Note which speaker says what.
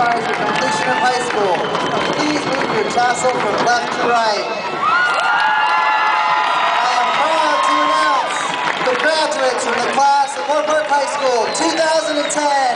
Speaker 1: qualifiers for completion of high school. Please move your tassel from left to right. I am proud to announce the graduates from the class of Moorpark High School 2010.